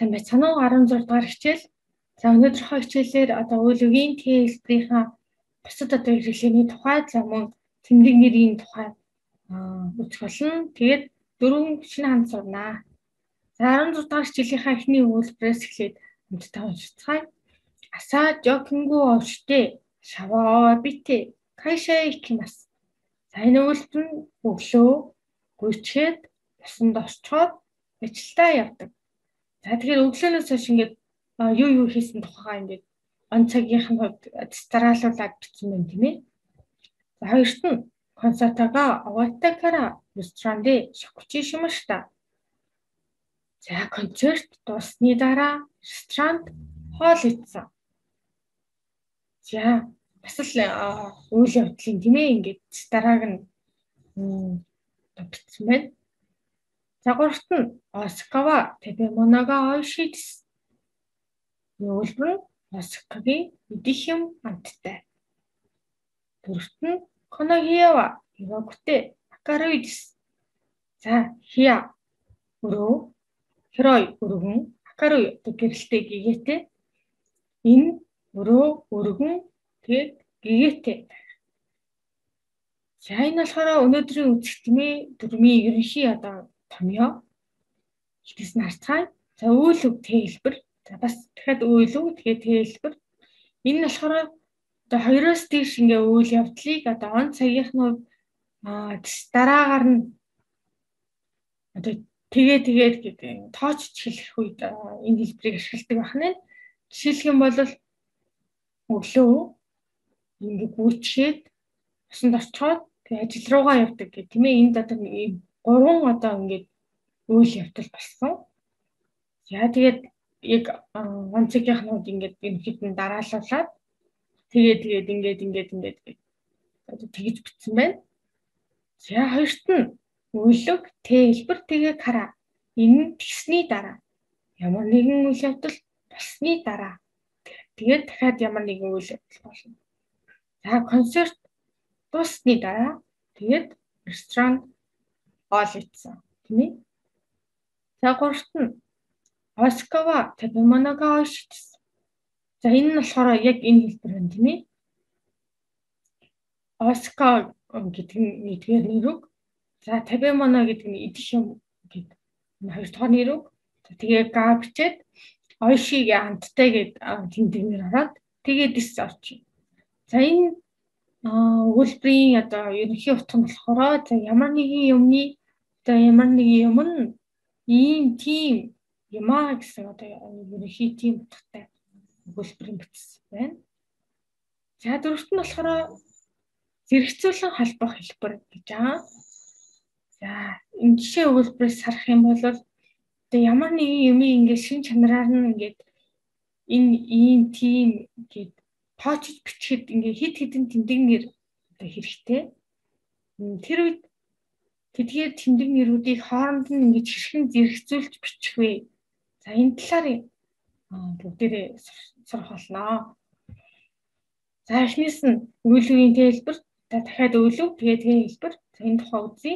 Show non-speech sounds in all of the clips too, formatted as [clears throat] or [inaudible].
Сайн байцгаана уу 16 дугаар хичээл. За өнөөдрийнхөө хичээлээр одоо үйл үгийн тэлбэрийнхаа бусад одоо хэрэглээний тухай за мөн тэмдэг нэрийн тухай үзэх болно. Тэгээд дөрвөн шинэ ханд сурнаа. За 16 дугаар хичээлийнхаа эхний үйлбэрээс эхлээд хамтдаа уншицгаая. Аса жокингу овштэй шаваа битэ кайшаа икимас. За энэ үйлбэр нь өглөө гүйчээд усанд орчоод ажилдаа явдаг. За тэгэхээр өглөөнөөс хойш ингээд юу юу хийсэн тухайгаа ингээд он цагийнх нь хувьд дистраалуулаад бичсэн байна тийм ээ. За хоёрт нь консатага аватакара ресторан де шокучи шимашта. За концерт дуусны дараа ресторанд хоол идсэн. За бас л үйл явдлын тийм ээ ингээд дарааг нь бичсэн байна. За гуравт нь Оскава Тэбэмонага ойшидс. Өгүүлбэр Оскагийн идэх юм амттай. Дөрөвт нь Коногиява Ивагүтэ Акаруидс. За хия өрөө Херой өргөн Акаруй одоо гэрэлтэй гэгээтэй. Энэ өрөө өргөн тэгээд гэгээтэй. За энэ болохоор өнөөдрийн үзэгтмийн дөрмийн ерөнхий одоо томьёо. Итгэс нарцгаан за үйл үг тэлбэр за бас дахиад үг тэгээ тэлбэр энэ нь болохоор одоо хоёроос дээш ингээ үйл явдлыг одоо он цагийнхнууд дараагаар нь одоо тэгээ тэгээд гэдэг тоочч хэлэх үед энэ хэлбэрийг ашигладаг байна. Жишээлх юм бол өглөө ингээ гүйчээд усанд орчоод тэгээ ажил руугаа явдаг гэх. Тийм ээ энд одоо гурван одоо ингээд үйл явдал болсон. За тэгээд яг онцгийнхнууд ингээд ерөнхийд нь дараалуулаад тэгээд тэгээд ингээд ингээд ингээд тэгж бичсэн байна. За хоёрт нь үйлэг тэлбэр тэгээ кара энэ тэгсний дараа ямар нэгэн үйл явдал болсны дараа тэгээд дахиад ямар нэгэн үйл явдал болно. За концерт дуусны дараа тэгээд ресторан ицсэн тийм ээ. За гуравт нь Оскава Табиманага ошитс. За энэ нь болохоор яг энэ хэлбэр байна тийм ээ. Оска гэдэг нь нэгдүгээр нэр үг. За Табимана гэдэг нь идэх юм гэдэг хоёр дахь нэр үг. Тэгээ гавчээд ойшигийн хамттай гээд тэмдэг нэр ороод тэгээд ис орчих. За энэ өгүүлбэрийн одоо ерөнхий утга нь болохоор за ямар нэгэн юмны одоо ямар нэг юм нь ийм тийм юмаа гэсэн одоо ерөнхий тийм утгатай өгүүлбэрийн бичсэн байна. За дөрөвт нь болохоор зэрэгцүүлэн холбох хэлбэр гэж аа. За энэ жишээ өгүүлбэрээс харах юм бол одоо ямар нэгэн юм ингээд шин чанараар нь ингээд энэ ийм тийм гэд тоочж бичихэд ингээд хит хитэн тэмдэгнэр одоо хэрэгтэй. Тэр үед Тэдгээр тэмдэг нэрүүдийг хооронд нь ингэж хэрхэн зэрэгцүүлж бичих вэ? За энэ талаар бүгдээрээ сурах болно. За эхнээс нь үйлүүгийн хэлбэр, за дахиад үйлүү, тэгээд тэгээд хэлбэр. За энэ тухай үзье.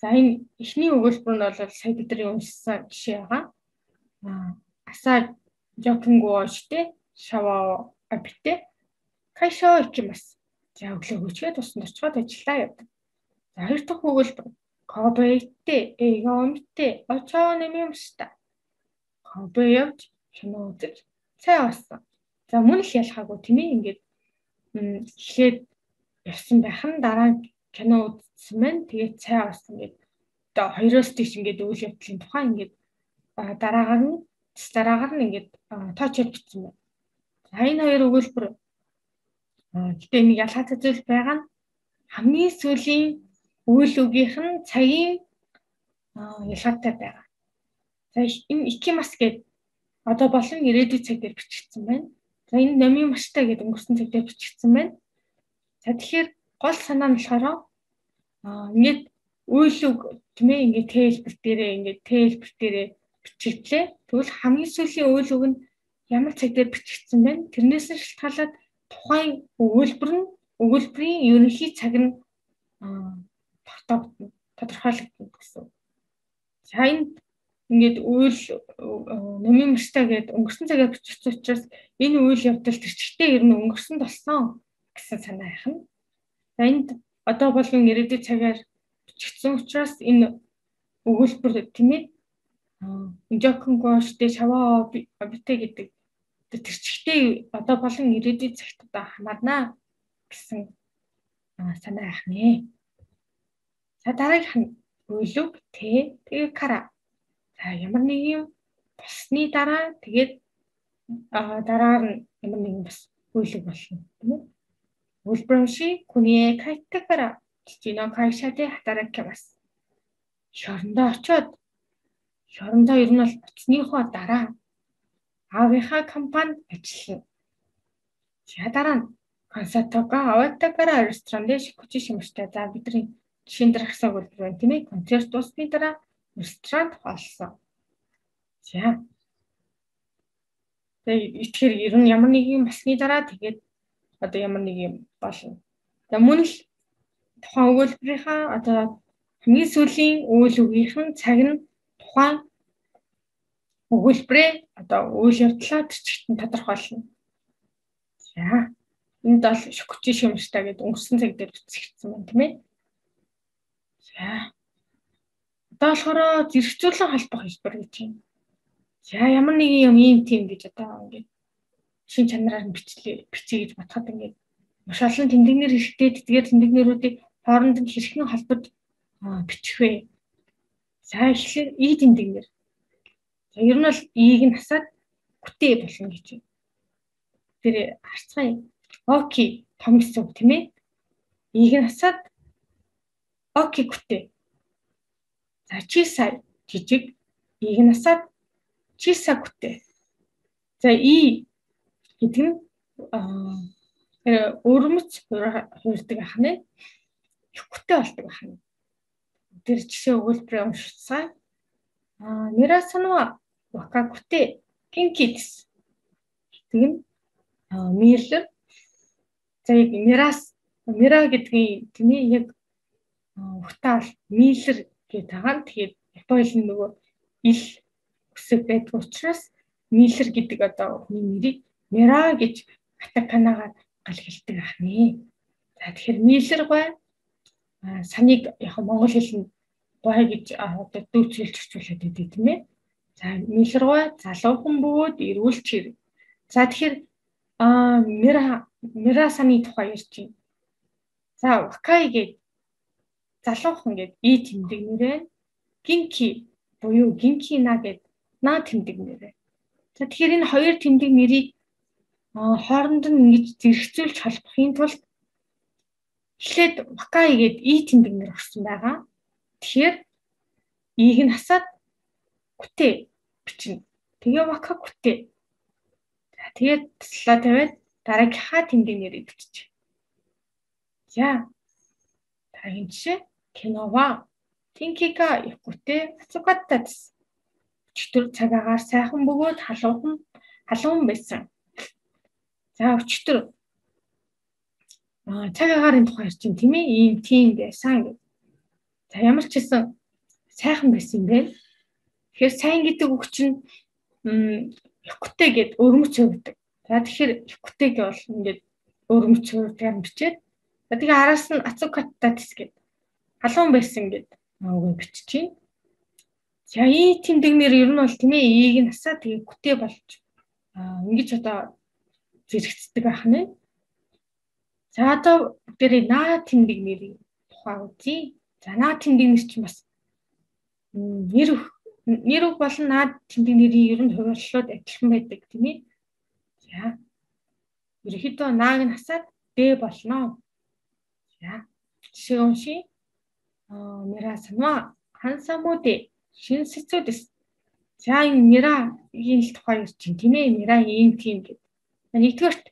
За энэ эхний өгүүлбэр нь бол сая бидний уншсан жишээ байгаа. Асаа жокингу штэ шава апите кайшо икимас. За өглөө хөвчгээд усан очоод ажиллаа явдаг. За хоёр дахь өгүүлбэр Кобейтэ эгомтэ очоо нэмэмшта. Кобе явж кино үзэж цай уусан. За мөн л ялхаагүй тийм ээ ингээд эхлээд явсан байх нь дараа кино үзсэн байна. Тэгээд цай уусан гэдэг одоо хоёроос тийш ингээд үйл явдлын тухай ингээд дараагаар нь дараагаар нь ингээд тоочод бичсэн байна. За энэ хоёр өгүүлбэр гэтээ нэг ялгаатай зүйл байгаа нь хамгийн сүүлийн үйл үгийнх нь цагийн ялгаатай байгаа. За энэ икимас гэдэг одоо болон ирээдүйн цаг дээр бичигдсэн байна. За энэ номын маштай гэдэг өнгөрсөн цаг дээр бичигдсэн байна. За тэгэхээр гол санаа нь болохоор аа ингээд үйл үг тийм ээ ингээд тэлбэр дээрээ ингээд тэлбэр дээрээ бичигдлээ. Тэгвэл хамгийн сүүлийн үйл үг нь ямар цаг дээр бичигдсэн байна? Тэрнээс нь шалтгаалаад тухайн өгүүлбэр нь өгүүлбэрийн ерөнхий цаг нь тогтоогдно тодорхойлогдно гэсэн. За энэ ингээд үйл нэмийн мөртэй гээд өнгөрсөн цагаа бичсэн учраас энэ үйл явдал төрчтэй ер нь өнгөрсөн толсон гэсэн санаа яхна. За энд одоо болон ирээдүйн цагаар бичигдсэн учраас энэ өгүүлбэр тийм ээ Инжоконго штэ шаваа обите гэдэг төрчтэй одоо болон ирээдүйн цагт одоо хамаарна гэсэн санаа яхнэ. За дараагийнх нь өөлөг тэ тэгээ кара За ямар нэг юм болсны дараа тэгээд дараагаар нь ямар нэгэн бас үйлэг болно тийм үү? Үлбрамши күнээ кайтакара чино кайшаде хатаракимас. Шорондоо очоод шорондоо ер нь бол оцсныхоо дараа аавынхаа компанид ажиллана. За дараа нь консатога аватагара ресторан дээр шикүчи шимэртэй. За бидний дээр хасаг үлбэр байна тийм ээ. Концерт дуусны дараа ресторанд болсон. За. Тэгээ итгэхэр ер нь ямар нэг юм басны дараа тэгээд одоо ямар нэг юм болно. За мөн л тухайн өгүүлбэрийнхаа одоо хамгийн сүүлийн үйл үгийнхэн цаг нь тухайн өгүүлбэрээ одоо үйл явдлаа төрчгтэн тодорхойлно. За энд бол шокчи шимштэй гэдэг өнгөрсөн цаг дээр бичигдсэн байна тийм ээ. За Одоо болохоор зэрэгцүүлэн холбох хэлбэр гэж юм. За ямар нэг юм ийм тийм гэж одоо ингээд шин чанараар нь бичлээ бичиж гэж бодоход ингээд маш олон тэмдэгнэр хэрэгтэй тэгээд тэмдэгнэрүүдийг хооронд нь хэрхэн холбож бичих вэ? За ихлээр и тэмдэгнэр. За ер нь бол ийг нь хасаад бүтээ болно гэж байна. Тэр харцгаая. Окей том гэсэн үг тийм ээ. Ийг нь хасаад окей бүтээ За чи сая жижиг ийг насаад чи сагүтэй. За и гэдэг нь аа өрмөц хуурдаг ахна. Юхтэй болдог ахна. Тэр жишээ өгүүлбэрээ уншицгаа. Аа мирасанва вакакүтэй кинкидс. Гэдэг нь мирлэр. За яг мирас мира гэдгийг тэний яг ухтаал мийлэр гэж тагаан тэгээд Японы хэл нөгөө ил үсэг байдаг учраас нийлэр гэдэг одоо хүний нэрийг Мира гэж катаканагаар гал хэлдэг ахны. За тэгэхээр нийлэр гой санийг яг монгол хэлэнд гой гэж одоо дүүцэлж хичүүлээд байдаг тийм ээ. За нийлэр гой залуухан бөгөөд эрүүл чир. За тэгэхээр а мира мира саны тухай ярьж байна. За вакай гэдэг залуухан гэд и тэмдэг нэрээ гинки буюу гинкина гэд наа тэмдэг нэрээ. За тэгэхээр энэ хоёр тэмдэг нэрийг хооронд нь ингэж зэрэгцүүлж холбохын тулд эхлээд вакай гэд и тэмдэг нэр өгсөн байгаа. Тэгэхээр ийг нь хасаад күтээ бичнэ. Тэгээ вака күтээ. За тэгээд туслаа тавиад дараагийнхаа тэмдэг нэрийг бичиж. За дараагийн жишээ кинова тинкика якутэ цугатта гэсэн. Өчтөр цагаагаар сайхан бөгөөд халуухан халуун байсан. За өчтөр аа цагаагаар энэ тухай ярьчих тийм ээ ийм тийм байсан гэдэг. За ямар ч хэлсэн сайхан байсан юм бэ? Тэгэхээр сайн гэдэг үг чинь якутэ гэд өрмөц өгдөг. За тэгэхээр якутэ гэвэл ингээд өрмөц өгдөг юм бичээд. За тэгээ араас нь ацукатта тис гэд халуун байсан гэд бичиж чинь. За и тэмдэгнэр ер нь бол тийм ээ ийг нь насаа тэгээ күтээ болж ингэж одоо зэрэгцдэг байх нэ. За одоо бүгдээ наа тэмдэгнэрийн тухай үзье. За наа тэмдэгнэр чинь бас нэр нэр болон наа тэмдэгнэрийн ер нь хуваарлууд адилхан байдаг тийм ээ. За ерөнхийдөө нааг нь хасаад Д болно. За жишээ уншия. 미라스마 한사모데 신스츠데스. За энэ мира энэ тухай ярьж байна тийм ээ мира ийм тийм гэдэг. Нэгдүгээрт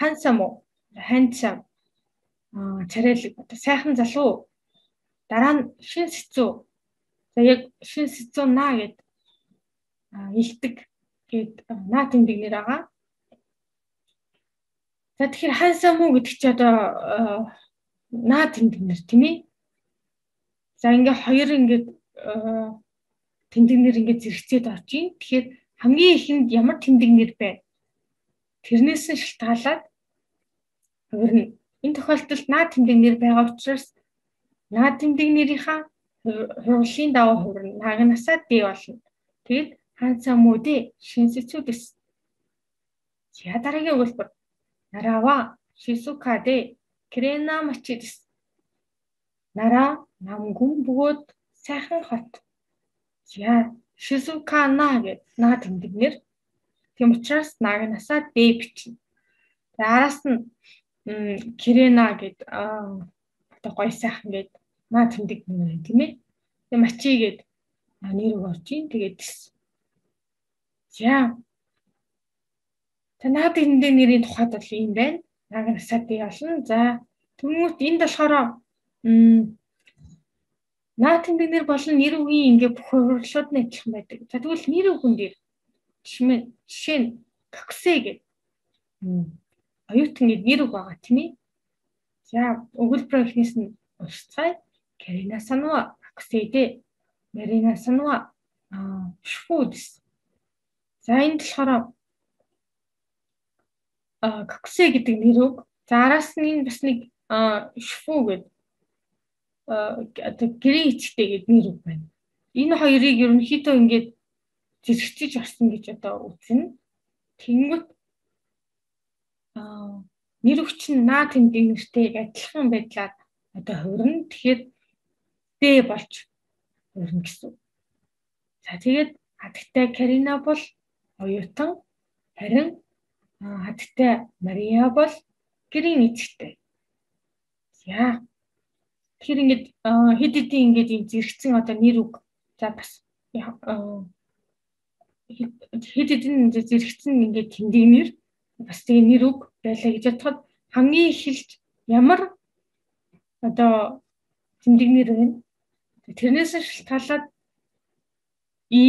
хансам уу? Хансам. Аа царайлаг одоо сайхан залуу. Дараа нь шин сэцүү. За яг шин сэцүү наа гэд аа илтэг гэд наа тэмдэг нэр байгаа. За тэгэхээр хансам уу гэдэг чи одоо наа тэмдэг нэр тийм ээ. За ингээ хоёр ингээд тэмдэг нэр ингээд зэрэгцээд орж ийн. Тэгэхээр хамгийн ихэнд ямар тэмдэг нэр бэ? Тэрнээс нь шалтгаалаад хөрнө. Энэ тохиолдолд наад тэмдэг нэр байгаа учраас наад тэмдэг нэрийнхаа хурлын даваа хувирна. Нагнасаа дэ болно. Тэгэд хаанцаа мөдэ шинсэцүүдэс. За дараагийн өгүүлбэр. Нарава шисукаде крена мачидс. Нара намгүн бөгөөд сайхан хот. За шисукана гэдэг наа тэмдэгнэр. Тийм учраас нагнасаа дэ бичнэ. За араас нь крена гэдэг одоо гоё сайхан гэдэг наа тэмдэг нэр тийм ээ. Тэгээ мачи гээд нэр орж ийн тэгээд за Та наад тэмдэг нэрийн тухайд бол ийм байна. Нагнасаа дэ болно. За Тэмүүт энд болохоор наад тэмдэг нэр болон нэр үгийн ингээ бүх хурлууд нь адилхан байдаг. За тэгвэл нэр үгэн дээр жишээ нь коксе гэдэг. Оюутан гэдэг нэр үг байгаа тийм ээ. За өгүүлбэр эхнээс нь уншицгаая. Карина санва кокседе Марина санва шфудс. За энд болохоор коксе гэдэг нэр үг. За араас нь бас нэг шфу гэдэг одоо гречтэй гэдэг нэр үг байна. Энэ хоёрыг ерөнхийдөө ингээд зэрэгцэж орсон гэж одоо үзнэ. Тэнгүүт аа нэр өгч нь наа тэмдэг нэртэй адилхан байдлаар одоо хувирна. Тэгэхээр Д болж хувирна гэсэн. За тэгээд хатагтай Карина бол оюутан харин хатагтай Мария бол гэрийн эцэгтэй. За. Тэгэхээр ингээд хэд хэдийн ингээд зэрэгцэн одоо нэр үг за бас хэд хэдэн зэрэгцэн ингээд тэмдэг нэр бас тэгээ нэр үг байлаа гэж бодоход хамгийн ихэлж ямар одоо тэмдэг нэр вэ? Тэрнээс шалтгаалаад и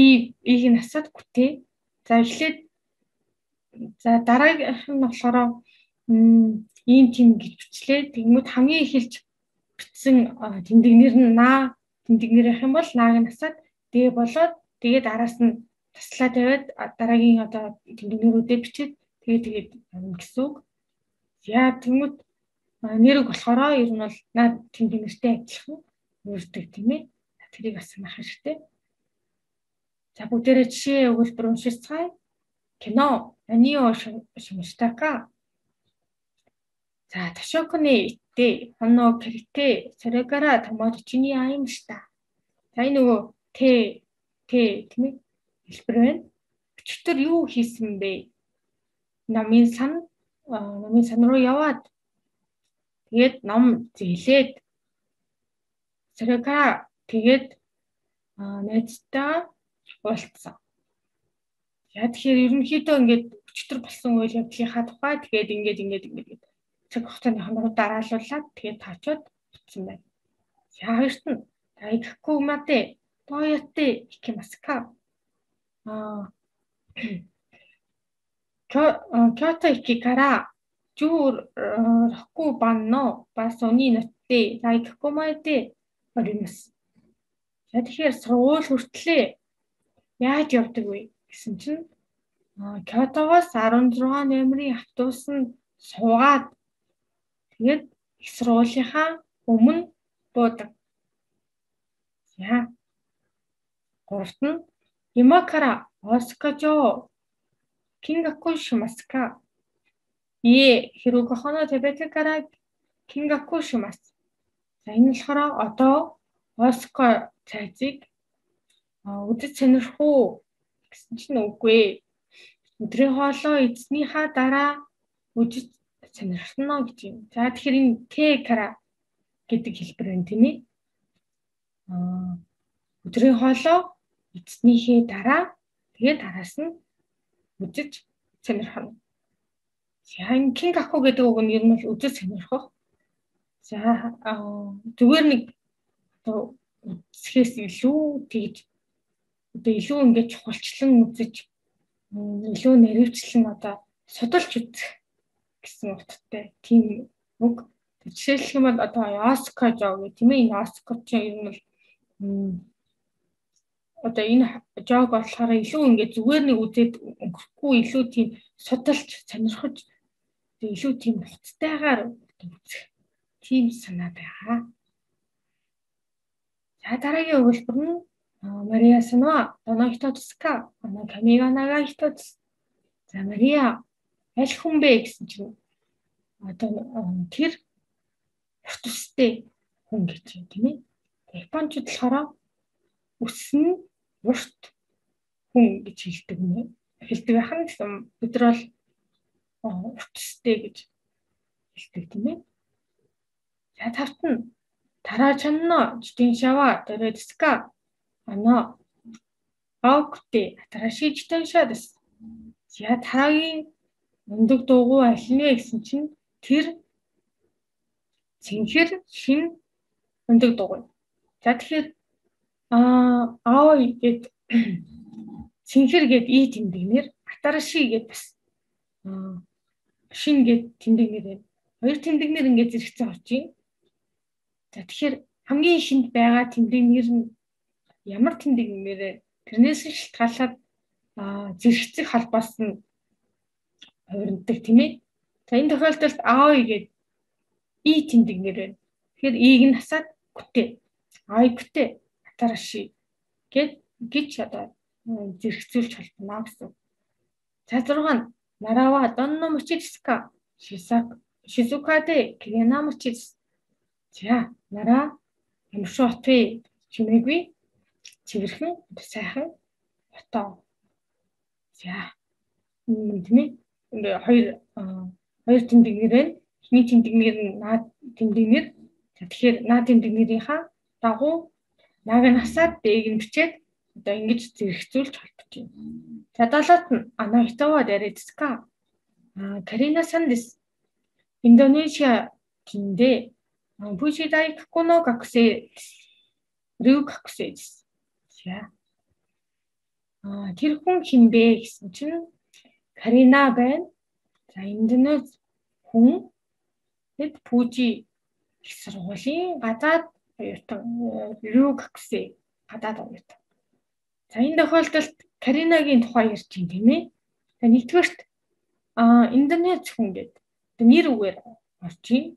ийг насад гүтээ. За эхлээд за дараагийнх нь болохоор ийм тийм гэж бичлээ. Тэгмүүд хамгийн ихэлж бичсэн тэмдэгнэр нь наа тэмдэгнэр явах юм бол нааг насаад дэ болоод тэгээд араас нь таслаа тавиад дараагийн одоо тэмдэгнэрүүдэд бичээд тэгээд тэгээд гэсэн үг. Яа тэгмүүд нэрэг болохоор ер нь бол наад тэмдэгнэртэй адилхан үрдэг тийм ээ. Тэрийг бас санах хэрэгтэй. За бүгдээрээ жишээ өгүүлбэр уншицгаая. Кино, анио шимштака さあ、Тэ, хоно кэртэ, сэрэгара томорчны аим шта. Сая нөгөө тэ, тэ тийм ээ хэлбэр байна. Өчтөр юу хийсэн бэ? Намын сан, намын сан руу яваад тэгээд ном зээлээд сэрэгара тэгээд найзтайгаа уулзсан. Яг тэгэхээр ерөнхийдөө ингээд өчтөр болсон үйл явдлынхаа тухай тэгээд ингээд ингээд ингээд цаг хугацааны хамруу дараалуулаад тэгээд таачаад бичсэн байна. Хоёрт нь дайгхгүй мате тоёте икимаска. Аа. Кёто икикара жуур рокку банно. Басони нотте дайгхгүй мате оримас. За тэгэхээр сургууль хүртлээ яаж явдаг вэ гэсэн чинь Кётогоос 16 номерын автобус нь суугаад Тэгээд их сургуулийнхаа өмнө буудаг. За. Гуравт нь Имакара Оскажо Кингаку шимаска. Ие хэрүүг хоно тэбэтэкара Кингаку шимас. За энэ болохоор одоо Оско цайзыг үдэц сонирхуу гэсэн чинь үгүй. Өдрийн хоолоо эзнийхаа дараа үжиж сонирхно гэж юм. За тэгэхээр энэ К кара гэдэг хэлбэр байна тийм ээ. Аа өдрийн хоолоо эцснийхээ дараа тэгээд араас нь үзэж сонирхно. За энэ кинг аху гэдэг үг нь ер нь үзэж сонирхох. За зүгээр нэг үзэхээс илүү тэгж одоо илүү ингээд чухалчлан үзэж илүү нэрвчлэн одоо судалж үзэх гэсэн утгатай тийм үг. Жишээлх юм бол одоо Оскожо гэх тийм ээ энэ Оско чинь ер нь одоо энэ жог болохоор илүү ингээд зүгээр нэг үзээд өнгөрөхгүй илүү тийм судалж сонирхож илүү тийм нухацтайгаар үзэх тийм санаа байгаа. За дараагийн өгүүлбэр нь Мария Санаа, Дона Хитоцка, Камига Нага Хитоц. За Мария аль хүн бэ гэсэн чинь одоо тэр урт үстэй хүн гэж юм тийм ээ. Японочд болохоор өснө урт хүн гэж хэлдэг нэ. Хэлдэг яхан гэсэн бид нар бол урт үстэй гэж хэлдэг тийм ээ. За тавт нь тараа чанно житэн шава дэрэдска ано аукте тараши житэн шадас. За тарагийн өндөг дуугүй аль нэ гэсэн чинь тэр цэнхэр шин өндөг дуугүй. За тэгэхээр аа аа гэд [clears throat] цэнхэр гэд и тэмдэгнэр атараши гэд бас шин гэд тэмдэгнэр байна. Хоёр тэмдэгнэр ингээд зэрэгцээ орчих. За тэгэхээр хамгийн шинд байгаа тэмдэгнэр нь ямар тэмдэгнэр тэрнээс шалтгаалаад зэрэгцэх холбоос нь хувирдаг тийм ээ. За энэ тохиолдолд аа гэд и тэмдэгнэр байна. Тэгэхээр ийг нь хасаад күтээ. Аа күтээ атараши гэд гэж одоо зэрэгцүүлж холбоно гэсэн. За 6 нарава донно мочидска шисак шизукаде кигена мочидс. За нараа юмшуу отвэ чимээгүй чивэрхэн сайхан отоо. За тийм ээ ингээ хоёр хоёр тэмдэгнэр байна. Эхний тэмдэгнэр нь наад тэмдэгнэр. Тэгэхээр наад тэмдэгнэрийнхаа дагуу наг нь хасаад дээг нь бичээд одоо ингэж зэрэгцүүлж холбож байна. За далаад нь анахтава дэрэдска. А Карина Сандис Индонезиа киндэ Бужидай какуно гаксе рүү гаксе. За. А тэр хүн хинбэ гэсэн чинь Карина байна. За Индонез хүн хэд Пужи их сургуулийн гадаад оюутан Рюкси гадаад оюутан. За энэ тохиолдолд Каринагийн тухай ярьж байна тийм ээ. За нэгдүгээрт а Индонез хүн гэдэг нэр үгээр орчих.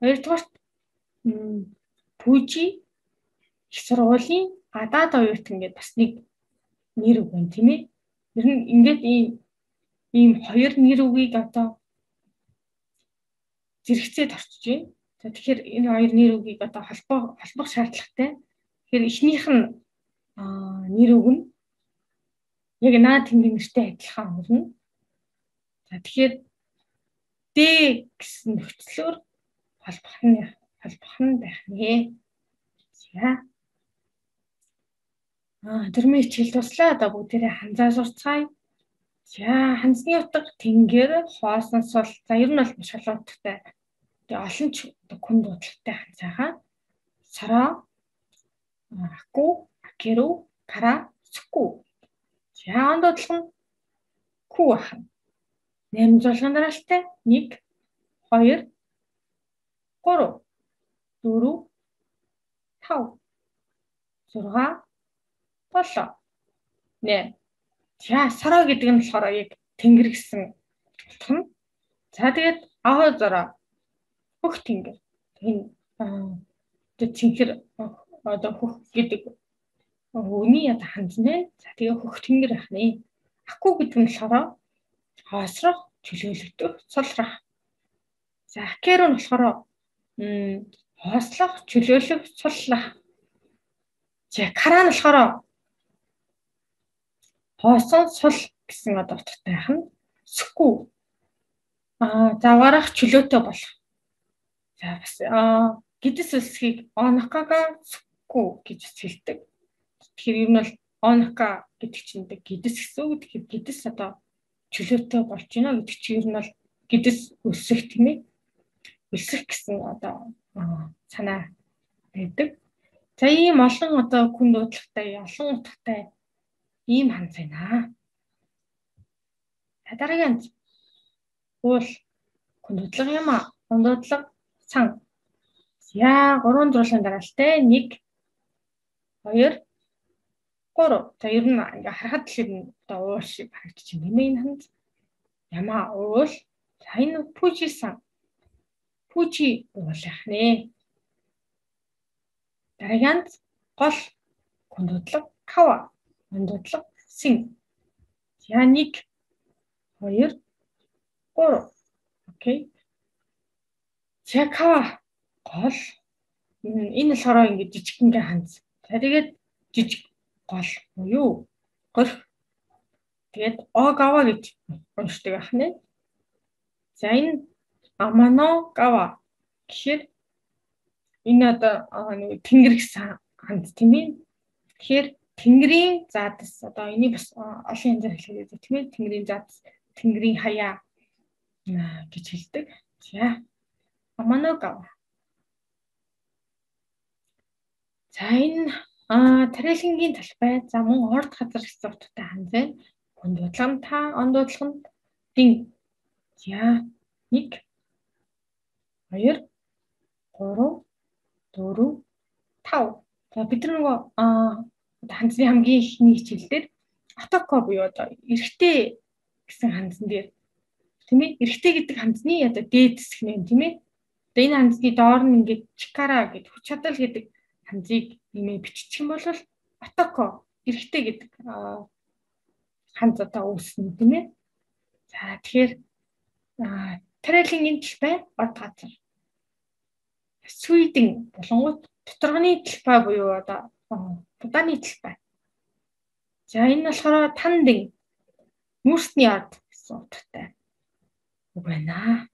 Хоёрдугаарт Пужи их сургуулийн гадаад оюутан гэдэг бас нэг нэр үг байна тийм ээ. Ер нь ингээд ийм ийм хоёр нэр үгийг одоо зэрэгцээд орчиж байна. За тэгэхээр энэ хоёр нэр үгийг одоо холбоо холбох шаардлагатай. Тэгэхээр эхнийх нь нэр үг нь яг наа тэмдэг нэртэй адилхан өрнө. За тэгэхээр Д гэсэн нөхцлөөр холбох нь холбох нь байх нэ. За. Аа тэрмээ хичээл туслаа одоо бүгдээрээ ханзаа сурцгаая. За хансны утга тэнгэр хоосон сул за ер нь бол утгатай. Тэгээ олон ч хүн дуудлагатай ханцаагаа сараа аку акеру кара цүку. За дуудлага нь ку ахна. 8 зулган дараалтай 1 2 3 4 5 6 7 8 За сараа гэдэг нь болохоор яг тэнгэр гэсэн утга нь. За тэгээд аа зороо хөх тэнгэр. Энэ цэнхэр одоо хөх гэдэг үний одоо хандна. За тэгээ хөх тэнгэр ахны. Аку гэдэг нь болохоор хоосрох, чөлөөлөгдөх, сулрах. За акер нь болохоор хоослох, чөлөөлөх, суллах. За караа нь болохоор хоосон сул гэсэн одоо утгатай байх нь сүхгүй аа заваарах чөлөөтэй болох. За бас аа гэдэс үлсхийг онокага сүхгүй гэж хэлдэг. Тэгэхээр ер нь бол онока гэдэг чинь гэдэс гэсэн үг. Тэгэхээр гэдэс одоо чөлөөтэй болж байна гэдэг чинь ер нь бол гэдэс өсөх тийм ээ. Өсөх гэсэн одоо санаа байдаг. За ийм олон одоо хүн дуудлагатай олон утгатай ийм ханц байна. Дараагийн уул гүндлэг юм а. Гүндлэг сан. За гурван зурлын дараалтай 1 2 3. За ер нь ингээ харахад л ер нь одоо уул шиг харагдчих юм. Энэ ханд ямаа уул. За энэ пужисан. Пужи уулах нэ. Дараагийн гол гүндудлаг кава. Гүндудлаг син. За 1 2 3. Окей. За кава гол энэ болохоор ингэ жижигхэнгээ ханц. За тэгээд жижиг гол буюу горх. Тэгээд огава гэж уншдаг ах нэ. За энэ амано гава гэхээр энэ одоо нэг тэнгэр гэсэн ханд тийм ээ. Тэгэхээр тэнгэрийн заадас одоо энийг бас олон янзаар хэлээд тийм ээ. Тэнгэрийн заадас, тэнгэрийн хаяа гэж хэлдэг. За амано гава За энэ тарилангийн талбай за мөн орд газар утгатай ханзай хүнд бодлон та он дуудлаханд дин за 1 2 3 4 5 за бид нар нөгөө ханзны хамгийн ихний хичээл дээр отоко буюу одоо эрэгтэй гэсэн ханзан дээр тийм ээ эрэгтэй гэдэг ханзны одоо дээд хэсэг нэ тийм ээ одоо энэ ханзны доор нь ингээд чикара гэдэг хүч чадал гэдэг ханзыг нэмээ биччих юм бол отоко эрэгтэй гэдэг ханз одоо үүснэ тийм ээ. За тэгэхээр трейлингийн талбай бод газар. Sweden болонгууд доторгоны талбай буюу одоо будааны талбай. За энэ болохоор тандын мөрсний ард гэсэн утгатай үг байна.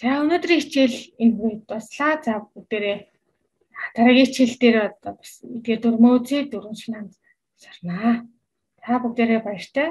За өнөөдрийн хичээл энэ үед баслаа. За бүгдээрээ дараагийн хичээл дээр одоо бас тэгээ дөрмөөзөө дөрөн шинэ сарнаа. Та бүгдээрээ баяртай.